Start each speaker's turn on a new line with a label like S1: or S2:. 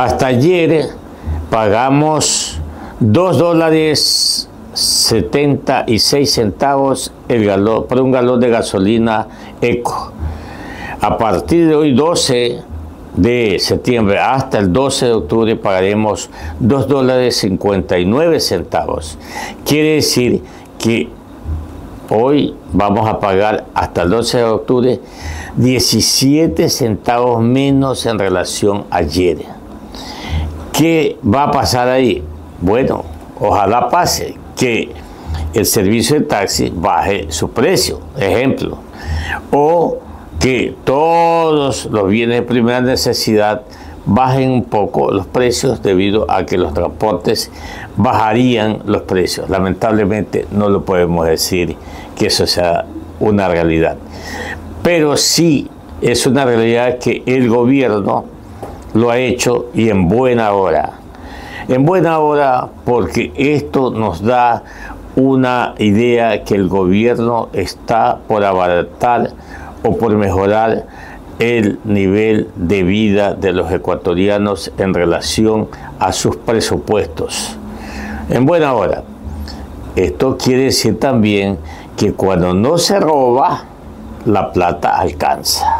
S1: Hasta ayer pagamos 2 dólares 76 centavos el galón, por un galón de gasolina eco. A partir de hoy 12 de septiembre hasta el 12 de octubre pagaremos 2 dólares 59 centavos. Quiere decir que hoy vamos a pagar hasta el 12 de octubre 17 centavos menos en relación a ayer. ¿Qué va a pasar ahí? Bueno, ojalá pase que el servicio de taxi baje su precio, ejemplo, o que todos los bienes de primera necesidad bajen un poco los precios debido a que los transportes bajarían los precios. Lamentablemente no lo podemos decir que eso sea una realidad. Pero sí es una realidad que el gobierno lo ha hecho y en buena hora. En buena hora porque esto nos da una idea que el gobierno está por abaratar o por mejorar el nivel de vida de los ecuatorianos en relación a sus presupuestos. En buena hora. Esto quiere decir también que cuando no se roba, la plata alcanza.